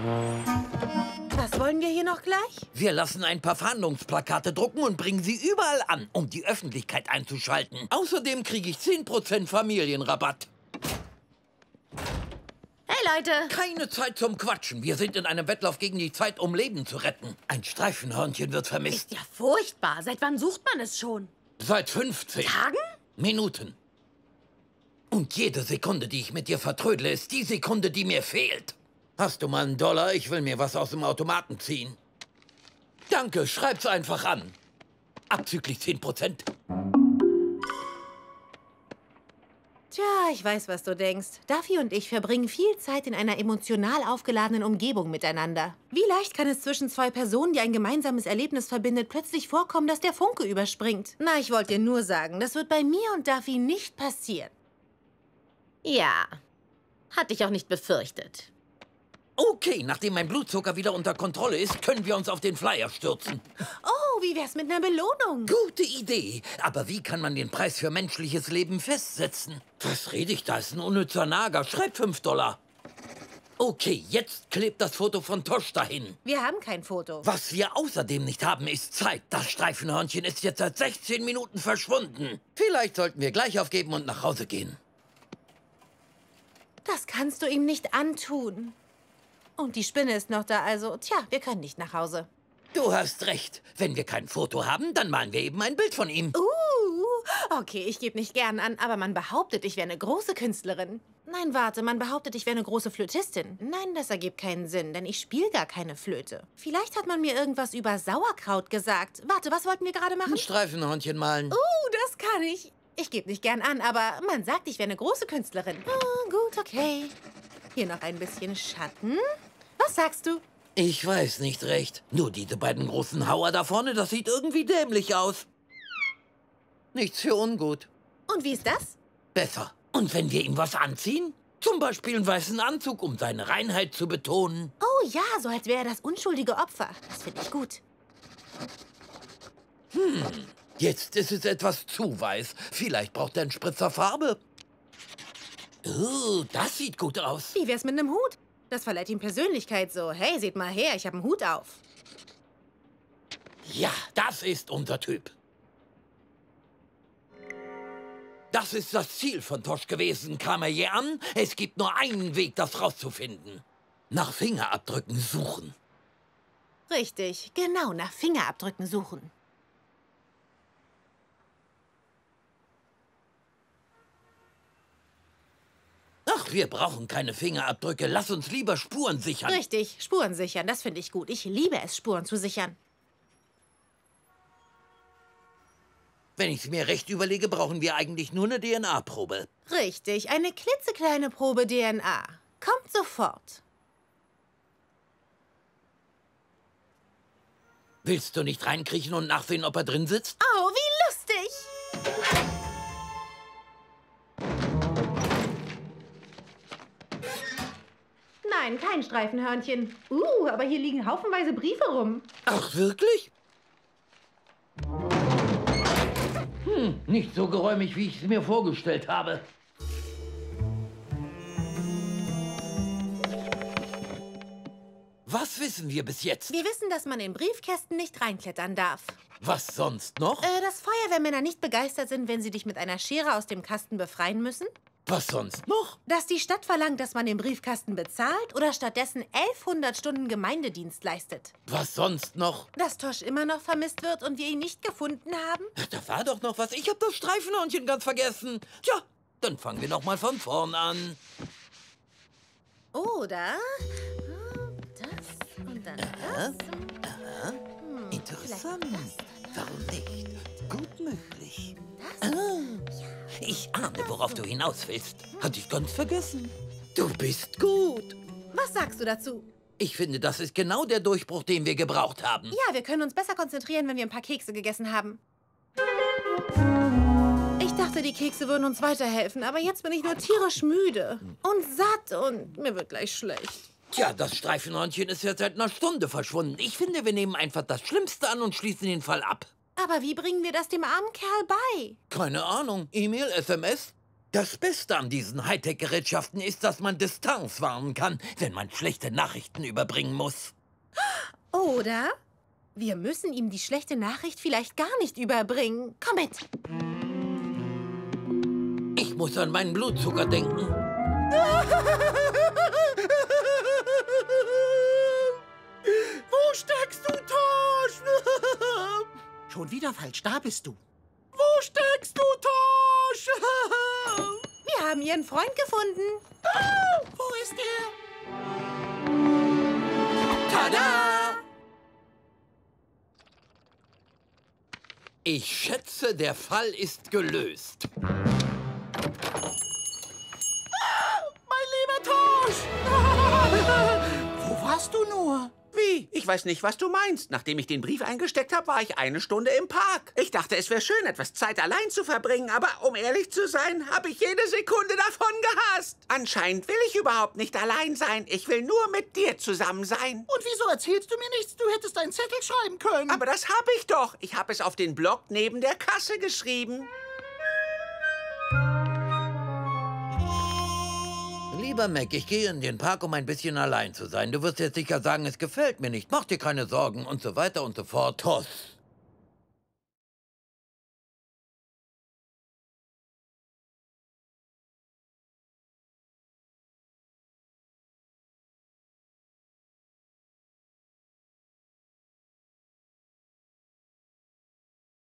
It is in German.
Was wollen wir hier noch gleich? Wir lassen ein paar Fahndungsplakate drucken und bringen sie überall an, um die Öffentlichkeit einzuschalten. Außerdem kriege ich 10% Familienrabatt. Hey, Leute! Keine Zeit zum Quatschen. Wir sind in einem Wettlauf gegen die Zeit, um Leben zu retten. Ein Streifenhörnchen wird vermisst. Ist ja furchtbar. Seit wann sucht man es schon? Seit 15 Tagen? Minuten. Und jede Sekunde, die ich mit dir vertrödle, ist die Sekunde, die mir fehlt. Hast du mal einen Dollar? Ich will mir was aus dem Automaten ziehen. Danke, schreib's einfach an. Abzüglich 10 Prozent. Tja, ich weiß, was du denkst. Duffy und ich verbringen viel Zeit in einer emotional aufgeladenen Umgebung miteinander. Wie leicht kann es zwischen zwei Personen, die ein gemeinsames Erlebnis verbindet, plötzlich vorkommen, dass der Funke überspringt? Na, ich wollte dir nur sagen, das wird bei mir und Duffy nicht passieren. Ja, hatte ich auch nicht befürchtet. Okay, nachdem mein Blutzucker wieder unter Kontrolle ist, können wir uns auf den Flyer stürzen. Oh, wie wär's mit einer Belohnung? Gute Idee. Aber wie kann man den Preis für menschliches Leben festsetzen? Was rede ich da? Ist ein unnützer Nager. Schreib 5 Dollar. Okay, jetzt klebt das Foto von Tosh dahin. Wir haben kein Foto. Was wir außerdem nicht haben, ist Zeit. Das Streifenhörnchen ist jetzt seit 16 Minuten verschwunden. Vielleicht sollten wir gleich aufgeben und nach Hause gehen. Das kannst du ihm nicht antun. Und die Spinne ist noch da, also, tja, wir können nicht nach Hause. Du hast recht. Wenn wir kein Foto haben, dann malen wir eben ein Bild von ihm. Uh, okay, ich gebe nicht gern an, aber man behauptet, ich wäre eine große Künstlerin. Nein, warte, man behauptet, ich wäre eine große Flötistin. Nein, das ergibt keinen Sinn, denn ich spiele gar keine Flöte. Vielleicht hat man mir irgendwas über Sauerkraut gesagt. Warte, was wollten wir gerade machen? Ein Streifenhörnchen malen. Uh, das kann ich. Ich gebe nicht gern an, aber man sagt, ich wäre eine große Künstlerin. Oh, gut, okay. Hier noch ein bisschen Schatten. Was sagst du? Ich weiß nicht recht. Nur diese beiden großen Hauer da vorne, das sieht irgendwie dämlich aus. Nichts für ungut. Und wie ist das? Besser. Und wenn wir ihm was anziehen? Zum Beispiel einen weißen Anzug, um seine Reinheit zu betonen. Oh ja, so als wäre er das unschuldige Opfer. Das finde ich gut. Jetzt ist es etwas zu weiß. Vielleicht braucht er einen Spritzer Farbe. Oh, das sieht gut aus. Wie wär's mit einem Hut? Das verleiht ihm Persönlichkeit so. Hey, seht mal her, ich habe einen Hut auf. Ja, das ist unser Typ. Das ist das Ziel von Tosh gewesen, kam er je an. Es gibt nur einen Weg, das rauszufinden. Nach Fingerabdrücken suchen. Richtig, genau nach Fingerabdrücken suchen. Wir brauchen keine Fingerabdrücke. Lass uns lieber Spuren sichern. Richtig, Spuren sichern, das finde ich gut. Ich liebe es, Spuren zu sichern. Wenn ich es mir recht überlege, brauchen wir eigentlich nur eine DNA-Probe. Richtig, eine klitzekleine Probe DNA. Kommt sofort. Willst du nicht reinkriechen und nachsehen, ob er drin sitzt? Oh, Nein, kein Streifenhörnchen. Uh, aber hier liegen haufenweise Briefe rum. Ach, wirklich? Hm, nicht so geräumig, wie ich es mir vorgestellt habe. Was wissen wir bis jetzt? Wir wissen, dass man in Briefkästen nicht reinklettern darf. Was sonst noch? Äh, dass Feuerwehrmänner nicht begeistert sind, wenn sie dich mit einer Schere aus dem Kasten befreien müssen. Was sonst noch? Dass die Stadt verlangt, dass man den Briefkasten bezahlt oder stattdessen 1100 Stunden Gemeindedienst leistet. Was sonst noch? Dass Tosch immer noch vermisst wird und wir ihn nicht gefunden haben. Da war doch noch was. Ich hab das Streifenhörnchen ganz vergessen. Tja, dann fangen wir noch mal von vorn an. Oder das und dann das. Hm, Interessant. Warum nicht? Gut möglich. Ah, ich ahne, worauf du hinaus willst. Hatte ich ganz vergessen. Du bist gut. Was sagst du dazu? Ich finde, das ist genau der Durchbruch, den wir gebraucht haben. Ja, wir können uns besser konzentrieren, wenn wir ein paar Kekse gegessen haben. Ich dachte, die Kekse würden uns weiterhelfen, aber jetzt bin ich nur tierisch müde und satt und mir wird gleich schlecht. Tja, das Streifenhörnchen ist jetzt seit einer Stunde verschwunden. Ich finde, wir nehmen einfach das Schlimmste an und schließen den Fall ab. Aber wie bringen wir das dem armen Kerl bei? Keine Ahnung. E-Mail, SMS? Das Beste an diesen Hightech-Gerätschaften ist, dass man Distanz wahren kann, wenn man schlechte Nachrichten überbringen muss. Oder wir müssen ihm die schlechte Nachricht vielleicht gar nicht überbringen. Komm mit. Ich muss an meinen Blutzucker denken. Schon wieder falsch, da bist du. Wo steckst du, Tosh? Wir haben Ihren Freund gefunden. Wo ist er? Tada! Ich schätze, der Fall ist gelöst. Ich weiß nicht, was du meinst. Nachdem ich den Brief eingesteckt habe, war ich eine Stunde im Park. Ich dachte, es wäre schön, etwas Zeit allein zu verbringen, aber um ehrlich zu sein, habe ich jede Sekunde davon gehasst. Anscheinend will ich überhaupt nicht allein sein. Ich will nur mit dir zusammen sein. Und wieso erzählst du mir nichts? Du hättest einen Zettel schreiben können. Aber das habe ich doch. Ich habe es auf den Block neben der Kasse geschrieben. Lieber Mac, ich gehe in den Park, um ein bisschen allein zu sein. Du wirst jetzt sicher sagen, es gefällt mir nicht. Mach dir keine Sorgen und so weiter und so fort. Toss.